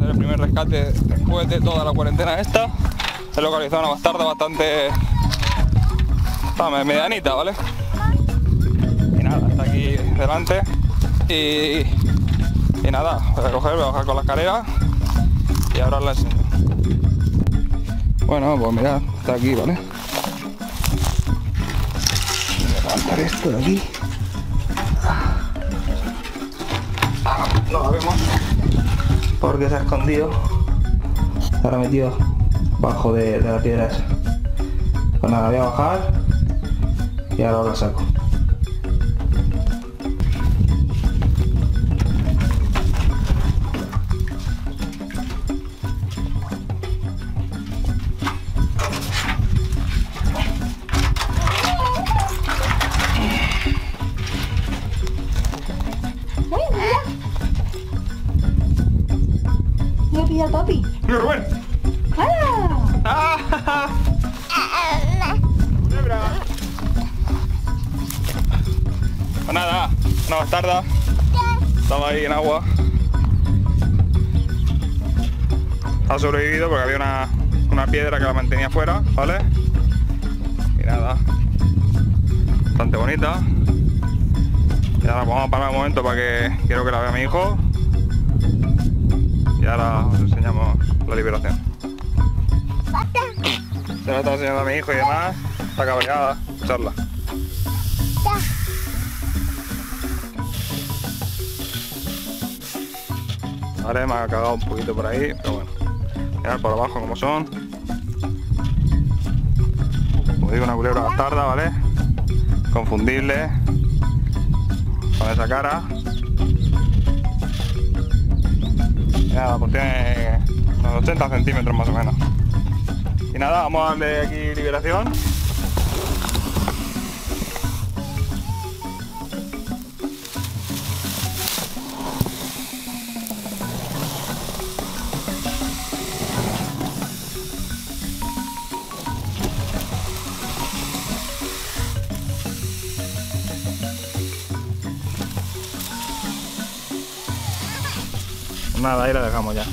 el primer rescate después de toda la cuarentena esta. He localizado una bastarda bastante... medianita, ¿vale? Y nada, está aquí delante. Y, y nada, voy a coger, voy a bajar con la escalera y ahora la enseño. Bueno, pues mirad, está aquí, ¿vale? Voy a levantar esto de aquí. La vemos porque se ha escondido. Se ha metido bajo de, de la piedra esa. Pues nada, voy a bajar y ahora la saco. Mira, pilla papi. ¡Mira, Rubén! ¡Hala! ¡Ah! Pues nada, una bastarda. Estaba ahí en agua. Ha sobrevivido porque había una, una piedra que la mantenía fuera, ¿vale? Y nada. Bastante bonita. Y ahora vamos a parar un momento para que quiero que la vea mi hijo. Y ahora os enseñamos la liberación. Se la está enseñando a mi hijo y demás. Está cabreada. Escucharla. Vale, me ha cagado un poquito por ahí, pero bueno. Mirad por abajo como son. Como digo, una culebra bastarda, ¿vale? Confundible. Con esa cara. Nada, pues tiene unos 80 centímetros más o menos. Y nada, vamos a darle aquí liberación. nada, ahí la dejamos ya.